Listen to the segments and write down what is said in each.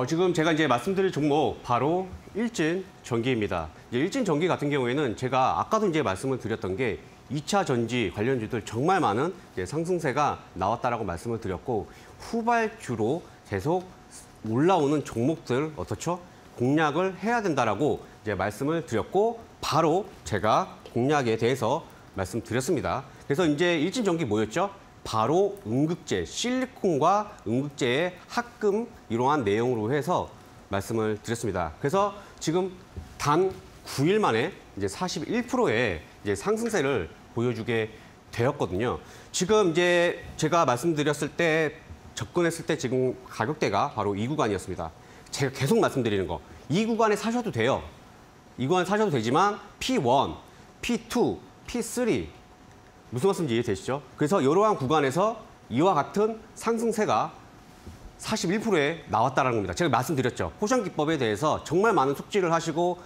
어, 지금 제가 이제 말씀드릴 종목 바로 일진 전기입니다. 이제 일진 전기 같은 경우에는 제가 아까도 이제 말씀을 드렸던 게 2차 전지 관련주들 정말 많은 상승세가 나왔다라고 말씀을 드렸고 후발주로 계속 올라오는 종목들 어떻죠? 공략을 해야 된다라고 이제 말씀을 드렸고 바로 제가 공략에 대해서 말씀드렸습니다. 그래서 이제 일진 전기 뭐였죠? 바로 음극재, 실리콘과 음극재의 합금 이러한 내용으로 해서 말씀을 드렸습니다. 그래서 지금 단 9일 만에 이제 41%의 이제 상승세를 보여주게 되었거든요. 지금 이제 제가 말씀드렸을 때 접근했을 때 지금 가격대가 바로 이 구간이었습니다. 제가 계속 말씀드리는 거. 이 구간에 사셔도 돼요. 이 구간에 사셔도 되지만 P1, P2, P3 무슨 말씀인지 이해되시죠? 그래서 이러한 구간에서 이와 같은 상승세가 41%에 나왔다는 겁니다. 제가 말씀드렸죠. 포션 기법에 대해서 정말 많은 숙지를 하시고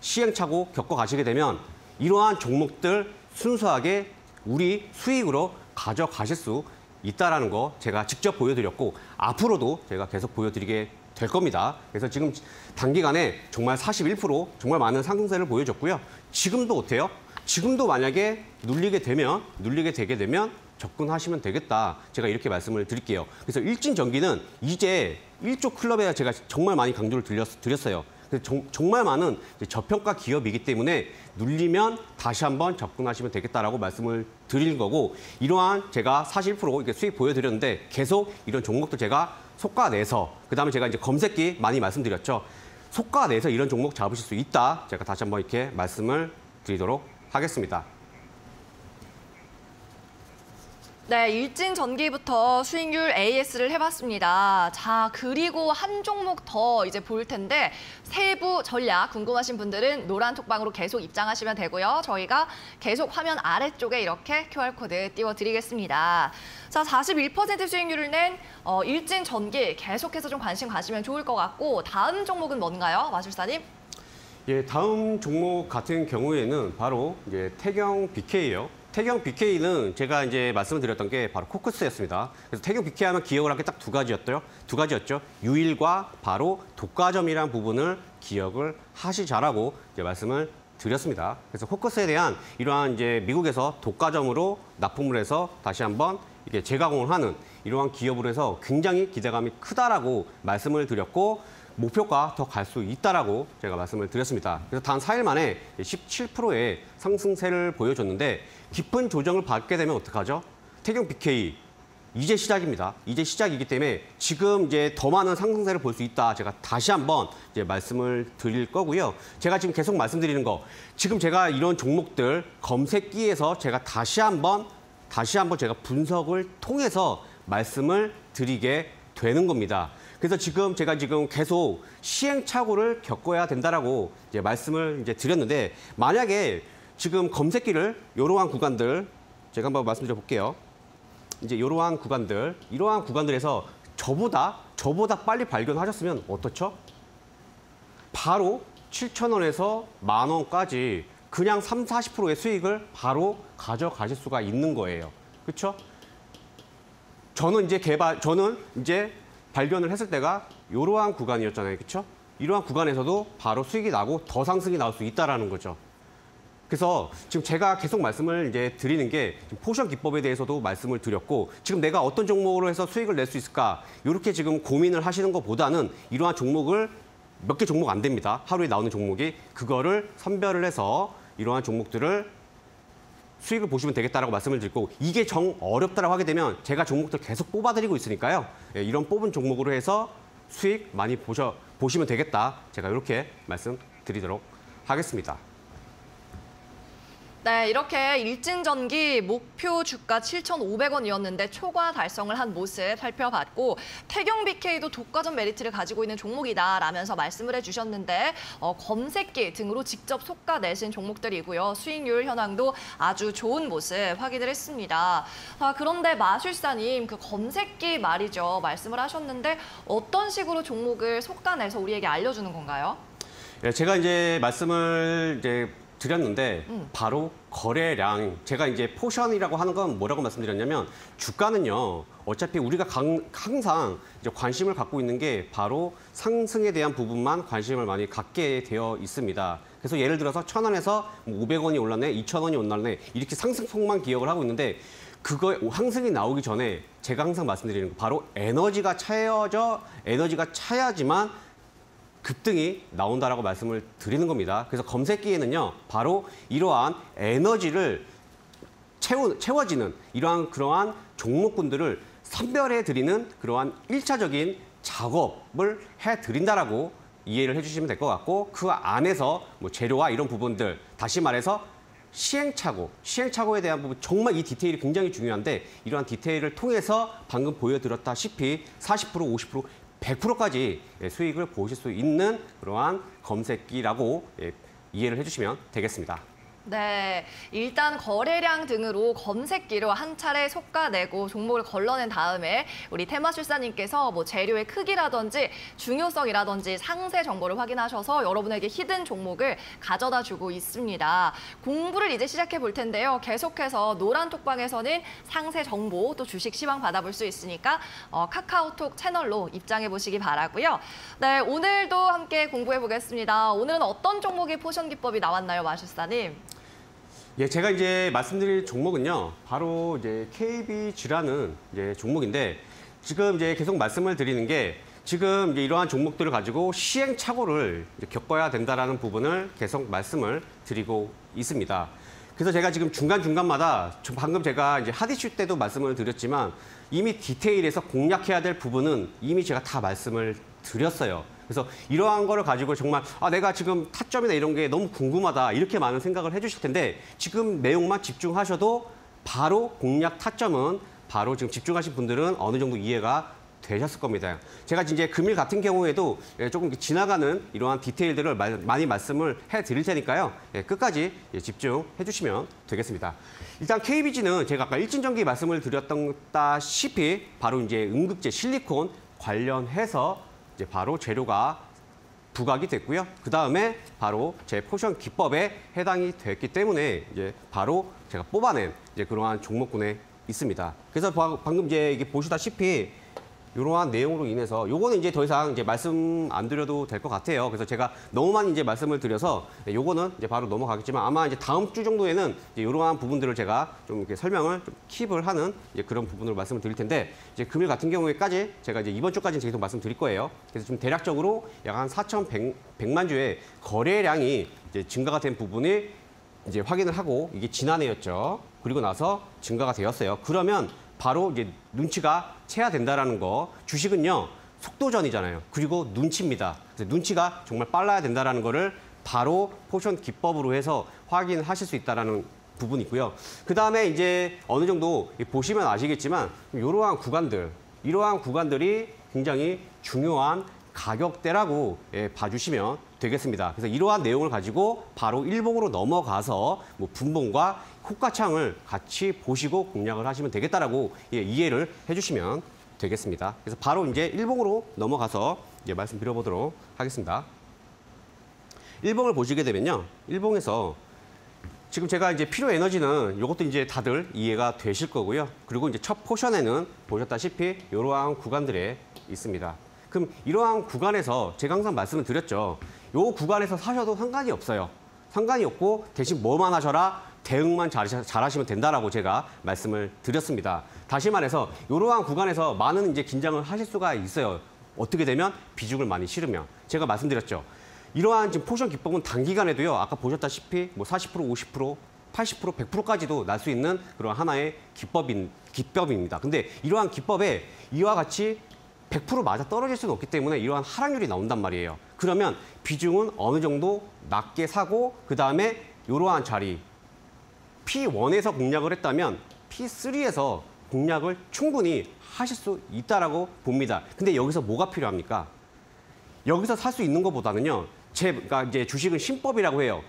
시행착오 겪어가시게 되면 이러한 종목들 순수하게 우리 수익으로 가져가실 수 있다는 거 제가 직접 보여드렸고 앞으로도 제가 계속 보여드리게 될 겁니다. 그래서 지금 단기간에 정말 41% 정말 많은 상승세를 보여줬고요. 지금도 어때요? 지금도 만약에 눌리게 되면 눌리게 되게 되면 접근하시면 되겠다. 제가 이렇게 말씀을 드릴게요. 그래서 일진 전기는 이제 1조 클럽에 제가 정말 많이 강조를 드렸. 그래서 정, 정말 많은 저평가 기업이기 때문에 눌리면 다시 한번 접근하시면 되겠다라고 말씀을 드릴 거고 이러한 제가 41% 이렇게 수익 보여드렸는데 계속 이런 종목도 제가 속가 내서 그다음에 제가 이제 검색기 많이 말씀드렸죠. 속가 내서 이런 종목 잡으실 수 있다. 제가 다시 한번 이렇게 말씀을 드리도록 하겠습니다. 네, 일진 전기부터 수익률 AS를 해봤습니다. 자, 그리고 한 종목 더 이제 볼 텐데 세부 전략 궁금하신 분들은 노란 톡방으로 계속 입장하시면 되고요. 저희가 계속 화면 아래쪽에 이렇게 QR코드 띄워드리겠습니다. 자, 41% 수익률을 낸 어, 일진 전기 계속해서 좀 관심 가시면 좋을 것 같고 다음 종목은 뭔가요, 마술사님? 예, 다음 종목 같은 경우에는 바로 이제 태경 BK예요. 태경 BK는 제가 이제 말씀을 드렸던 게 바로 코크스였습니다. 그래서 태경 BK 하면 기억을 한 게 딱 두 가지였죠. 두 가지였죠. 유일과 바로 독과점이란 부분을 기억을 하시자라고 이제 말씀을 드렸습니다. 그래서 코크스에 대한 이러한 이제 미국에서 독과점으로 납품을 해서 다시 한번 이게 재가공을 하는 이러한 기업으로 해서 굉장히 기대감이 크다라고 말씀을 드렸고 목표가 더 갈 수 있다라고 제가 말씀을 드렸습니다. 그래서 단 4일 만에 17%의 상승세를 보여줬는데 깊은 조정을 받게 되면 어떡하죠? 태경 BK 이제 시작입니다. 이제 시작이기 때문에 지금 이제 더 많은 상승세를 볼 수 있다. 제가 다시 한번 이제 말씀을 드릴 거고요. 제가 지금 계속 말씀드리는 거 지금 제가 이런 종목들 검색기에서 제가 다시 한번 다시 한번 제가 분석을 통해서 말씀을 드리게 되는 겁니다. 그래서 지금 제가 지금 계속 시행착오를 겪어야 된다라고 이제 말씀을 이제 드렸는데 만약에 지금 검색기를 이러한 구간들 제가 한번 말씀드려 볼게요. 이제 이러한 구간들, 이러한 구간들에서 저보다 저보다 빨리 발견하셨으면 어떻죠? 바로 7천 원에서 만 원까지 그냥 3, 40%의 수익을 바로 가져가실 수가 있는 거예요. 그렇죠? 저는 이제 개발 저는 이제 발견을 했을 때가 이러한 구간이었잖아요. 그렇죠? 이러한 구간에서도 바로 수익이 나고 더 상승이 나올 수 있다라는 거죠. 그래서 지금 제가 계속 말씀을 이제 드리는 게 포션 기법에 대해서도 말씀을 드렸고 지금 내가 어떤 종목으로 해서 수익을 낼 수 있을까 이렇게 지금 고민을 하시는 것보다는 이러한 종목을 몇 개 종목 안 됩니다. 하루에 나오는 종목이 그거를 선별을 해서 이러한 종목들을 수익을 보시면 되겠다라고 말씀을 드리고 이게 정 어렵다라고 하게 되면 제가 종목들 계속 뽑아드리고 있으니까요. 예, 이런 뽑은 종목으로 해서 수익 많이 보셔 보시면 되겠다. 제가 이렇게 말씀드리도록 하겠습니다. 네, 이렇게 일진전기 목표 주가 7,500원이었는데 초과 달성을 한 모습 살펴봤고 태경 BK도 독과점 메리트를 가지고 있는 종목이다라면서 말씀을 해주셨는데 어, 검색기 등으로 직접 솎아 내신 종목들이고요. 수익률 현황도 아주 좋은 모습 확인을 했습니다. 아, 그런데 마술사님 그 검색기 말이죠. 말씀을 하셨는데 어떤 식으로 종목을 솎아 내서 우리에게 알려주는 건가요? 예, 제가 이제 말씀을 이제 드렸는데 바로 거래량 제가 이제 portion이라고 하는 건 뭐라고 말씀드렸냐면 주가는요 어차피 우리가 강- 항상 이제 관심을 갖고 있는 게 바로 상승에 대한 부분만 관심을 많이 갖게 되어 있습니다. 그래서 예를 들어서 천 원에서 뭐 500원이 올랐네, 2천 원이 올랐네 이렇게 상승폭만 기억을 하고 있는데 그거 상승이 나오기 전에 제가 항상 말씀드리는 거 바로 에너지가 차여져 에너지가 차야지만 급등이 나온다라고 말씀을 드리는 겁니다. 그래서 검색기에는요, 바로 이러한 에너지를 채워, 채워지는 이러한 그러한 종목군들을 선별해 드리는 그러한 일차적인 작업을 해 드린다라고 이해를 해 주시면 될 것 같고 그 안에서 뭐 재료와 이런 부분들 다시 말해서 시행착오, 시행착오에 대한 부분 정말 이 디테일이 굉장히 중요한데 이러한 디테일을 통해서 방금 보여드렸다시피 40%, 50%, 100%까지 예, 수익을 보실 수 있는 그러한 검색기라고 예, 이해를 해주시면 되겠습니다. 네, 일단 거래량 등으로 검색기로 한 차례 속가내고 종목을 걸러낸 다음에 우리 테마술사님께서 뭐 재료의 크기라든지 중요성이라든지 상세 정보를 확인하셔서 여러분에게 히든 종목을 가져다 주고 있습니다. 공부를 이제 시작해 볼 텐데요. 계속해서 노란 톡방에서는 상세 정보 또 주식 시황 받아볼 수 있으니까 어, 카카오톡 채널로 입장해 보시기 바라고요. 네, 오늘도 함께 공부해 보겠습니다. 오늘은 어떤 종목의 포션 기법이 나왔나요, 마술사님? 예, 제가 이제 말씀드릴 종목은요, 바로 이제 KBG라는 이제 종목인데, 지금 이제 계속 말씀을 드리는 게, 지금 이제 이러한 종목들을 가지고 시행착오를 겪어야 된다라는 부분을 계속 말씀을 드리고 있습니다. 그래서 제가 지금 중간중간마다 저 방금 제가 이제 하디슈 때도 말씀을 드렸지만 이미 디테일에서 공략해야 될 부분은 이미 제가 다 말씀을 드렸어요. 그래서 이러한 거를 가지고 정말 아 내가 지금 타점이나 이런 게 너무 궁금하다 이렇게 많은 생각을 해주실 텐데 지금 내용만 집중하셔도 바로 공략 타점은 바로 지금 집중하신 분들은 어느 정도 이해가 되셨을 겁니다. 제가 이제 금일 같은 경우에도 예, 조금 지나가는 이러한 디테일들을 마- 많이 말씀을 해드릴 테니까요. 예, 끝까지 예, 집중해 주시면 되겠습니다. 일단 KBG는 제가 아까 일진전기 말씀을 드렸다시피 바로 이제 음극재 실리콘 관련해서 이제 바로 재료가 부각이 됐고요. 그 다음에 바로 제 포션 기법에 해당이 됐기 때문에 이제 바로 제가 뽑아낸 이제 그러한 종목군에 있습니다. 그래서 바- 방금 이제 보시다시피 이러한 내용으로 인해서 요거는 이제 더 이상 이제 말씀 안 드려도 될 것 같아요. 그래서 제가 너무 많이 이제 말씀을 드려서 요거는 이제 바로 넘어가겠지만 아마 이제 다음 주 정도에는 이제 이러한 부분들을 제가 좀 이렇게 설명을 좀 keep을 하는 이제 그런 부분을 말씀을 드릴 텐데 이제 금일 같은 경우에까지 제가 이제 이번 주까지 계속 말씀드릴 거예요. 그래서 좀 대략적으로 약 한 4,100만 주의 거래량이 이제 증가가 된 부분이 이제 확인을 하고 이게 지난해였죠. 그리고 나서 증가가 되었어요. 그러면 바로 이제 눈치가 채야 된다라는 거. 주식은요 속도전이잖아요. 그리고 눈치입니다. 그래서 눈치가 정말 빨라야 된다라는 거를 바로 포션 기법으로 해서 확인하실 수 있다라는 부분이 있고요. 그 다음에 이제 어느 정도 보시면 아시겠지만 이러한 구간들, 이러한 구간들이 굉장히 중요한 가격대라고 예, 봐주시면 되겠습니다. 그래서 이러한 내용을 가지고 바로 일봉으로 넘어가서 뭐 분봉과 호가창을 같이 보시고 공략을 하시면 되겠다라고 예, 이해를 해주시면 되겠습니다. 그래서 바로 이제 일봉으로 넘어가서 이제 말씀드려보도록 하겠습니다. 일봉을 보시게 되면요, 일봉에서 지금 제가 이제 필요 에너지는 이것도 이제 다들 이해가 되실 거고요. 그리고 이제 첫 포션에는 보셨다시피 이러한 구간들에 있습니다. 그럼 이러한 구간에서 제가 항상 말씀을 드렸죠. 이 구간에서 사셔도 상관이 없어요. 상관이 없고 대신 뭐만 하셔라 대응만 잘, 잘하시면 된다라고 제가 말씀을 드렸습니다. 다시 말해서 이러한 구간에서 많은 이제 긴장을 하실 수가 있어요. 어떻게 되면 비중을 많이 실으면 제가 말씀드렸죠. 이러한 지금 포션 기법은 단기간에도요. 아까 보셨다시피 뭐 40%, 50%, 80%, 100%까지도 날 수 있는 그런 하나의 기법인 기법입니다. 근데 이러한 기법에 이와 같이 100% 맞아 떨어질 수는 없기 때문에 이러한 하락률이 나온단 말이에요. 그러면 비중은 어느 정도 낮게 사고 그 다음에 이러한 자리 P1에서 공략을 했다면 P3에서 공략을 충분히 하실 수 있다라고 봅니다. 근데 여기서 뭐가 필요합니까? 여기서 살 수 있는 것보다는요. 제가 이제 주식은 신법이라고 해요.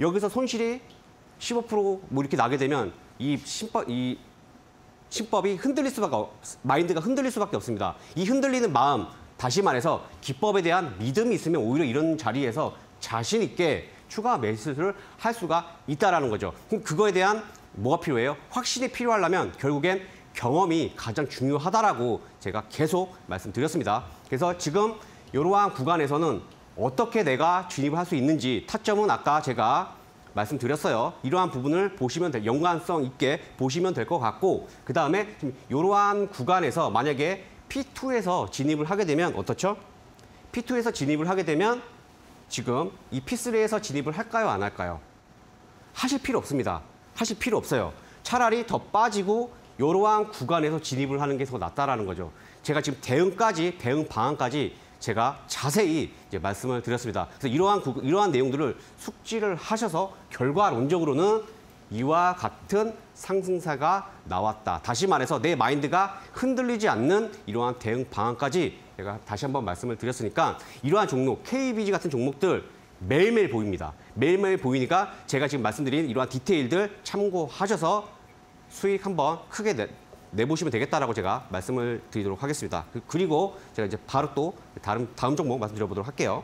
여기서 손실이 15%뭐 이렇게 나게 되면 이 신법 이 신법이 흔들릴 수밖에 없, 마인드가 흔들릴 수밖에 없습니다. 이 흔들리는 마음 다시 말해서 기법에 대한 믿음이 있으면 오히려 이런 자리에서 자신 있게 추가 매수를 할 수가 있다라는 거죠. 그럼 그거에 대한 뭐가 필요해요? 확신이 필요하려면 결국엔 경험이 가장 중요하다라고 제가 계속 말씀드렸습니다. 그래서 지금 이러한 구간에서는 어떻게 내가 진입을 할 수 있는지 타점은 아까 제가 말씀드렸어요. 이러한 부분을 보시면 될, 연관성 있게 보시면 될 것 같고 그 다음에 이러한 구간에서 만약에 P2에서 진입을 하게 되면 어떻죠? P2에서 진입을 하게 되면 지금 이 P3에서 진입을 할까요? 안 할까요? 하실 필요 없습니다. 하실 필요 없어요. 차라리 더 빠지고 이러한 구간에서 진입을 하는 게 더 낫다라는 거죠. 제가 지금 대응까지, 대응 방안까지 제가 자세히 이제 말씀을 드렸습니다. 그래서 이러한 구- 이러한 내용들을 숙지를 하셔서 결과론적으로는 이와 같은 상승사가 나왔다. 다시 말해서 내 마인드가 흔들리지 않는 이러한 대응 방안까지 제가 다시 한번 말씀을 드렸으니까 이러한 종목, KBG 같은 종목들 매일매일 보입니다. 매일매일 보이니까 제가 지금 말씀드린 이러한 디테일들 참고하셔서 수익 한번 크게 내, 내보시면 되겠다라고 제가 말씀을 드리도록 하겠습니다. 그- 그리고 제가 이제 바로 또 다른 다음 종목 말씀드려보도록 할게요.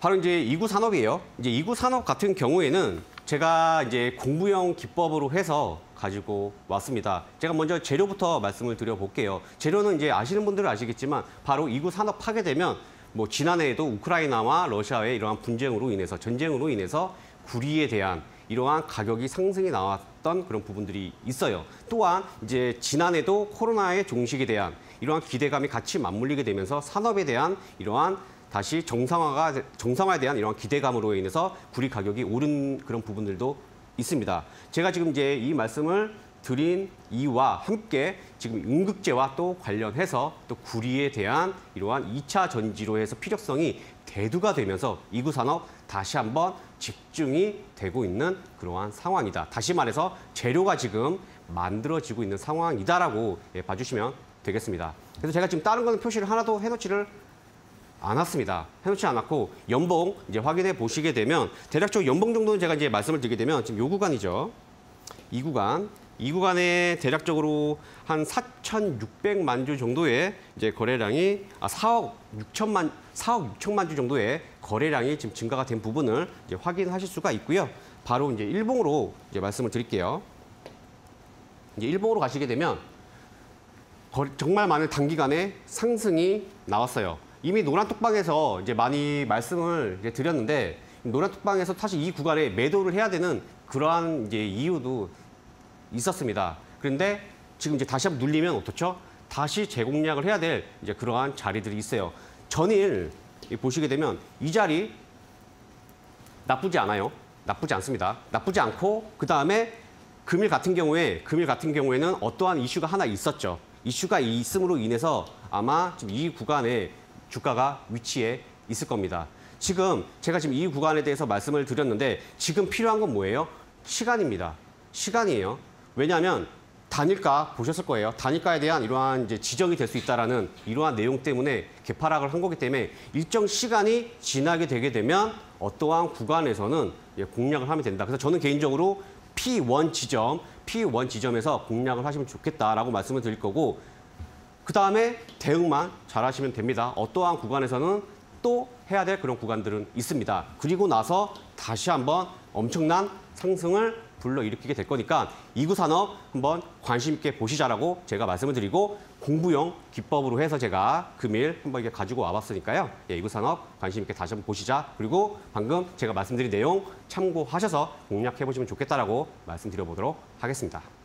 바로 이제 이구 산업이에요. 이제 이구 산업 같은 경우에는 제가 이제 공부형 기법으로 해서 가지고 왔습니다. 제가 먼저 재료부터 말씀을 드려볼게요. 재료는 이제 아시는 분들은 아시겠지만 바로 이구 산업 하게 되면 뭐 지난해에도 우크라이나와 러시아의 이러한 분쟁으로 인해서 전쟁으로 인해서 구리에 대한 이러한 가격이 상승이 나왔던 그런 부분들이 있어요. 또한 이제 지난해도 코로나의 종식에 대한 이러한 기대감이 같이 맞물리게 되면서 산업에 대한 이러한 다시 정상화가 정상화에 대한 이러한 기대감으로 인해서 구리 가격이 오른 그런 부분들도 있습니다. 제가 지금 이제 이 말씀을 드린 이와 함께 지금 음극재와 또 관련해서 또 구리에 대한 이러한 2차 전지로에서 필요성이 대두가 되면서 이구 산업 다시 한번 집중이 되고 있는 그러한 상황이다. 다시 말해서 재료가 지금 만들어지고 있는 상황이다라고 예, 봐주시면 되겠습니다. 그래서 제가 지금 다른 거는 표시를 하나도 해놓지를 않았습니다. 해놓지 않았고 연봉 이제 확인해 보시게 되면 대략적으로 연봉 정도는 제가 이제 말씀을 드리게 되면 지금 요 구간이죠. 이 구간 이 구간에 대략적으로 한 4,600만 주 정도의 이제 거래량이 아 4억 6천만 4억 6천만 주 정도의 거래량이 지금 증가가 된 부분을 이제 확인하실 수가 있고요. 바로 이제 일봉으로 이제 말씀을 드릴게요. 이제 일봉으로 가시게 되면 정말 많은 단기간에 상승이 나왔어요. 이미 노란 톡방에서 이제 많이 말씀을 이제 드렸는데 노란 톡방에서 사실 이 구간에 매도를 해야 되는 그러한 이제 이유도 있었습니다. 그런데 지금 이제 다시 한번 눌리면 어떻죠? 다시 재공략을 해야 될 이제 그러한 자리들이 있어요. 전일 이 보시게 되면 이 자리 나쁘지 않아요. 나쁘지 않습니다. 나쁘지 않고 그 다음에 금일 같은 경우에 금일 같은 경우에는 어떠한 이슈가 하나 있었죠. 이슈가 있음으로 인해서 아마 지금 이 구간에 주가가 위치해 있을 겁니다. 지금 제가 지금 이 구간에 대해서 말씀을 드렸는데 지금 필요한 건 뭐예요? 시간입니다. 시간이에요. 왜냐하면 단일가 보셨을 거예요. 단일가에 대한 이러한 이제 지적이 될 수 있다라는 이러한 내용 때문에 개파락을 한 거기 때문에 일정 시간이 지나게 되게 되면 어떠한 구간에서는 예, 공략을 하면 된다. 그래서 저는 개인적으로 P1 지점, P1 지점에서 공략을 하시면 좋겠다라고 말씀을 드릴 거고 그 다음에 대응만 잘 하시면 됩니다. 어떠한 구간에서는 또 해야 될 그런 구간들은 있습니다. 그리고 나서 다시 한번 엄청난 상승을 불러일으키게 될 거니까 이구 산업 한번 관심 있게 보시자라고 제가 말씀을 드리고 공부용 기법으로 해서 제가 금일 한번 이게 가지고 와봤으니까요. 예, 이구 산업 관심 있게 다시 한번 보시자. 그리고 방금 제가 말씀드린 내용 참고하셔서 공략해 보시면 좋겠다라고 말씀드려 보도록 하겠습니다.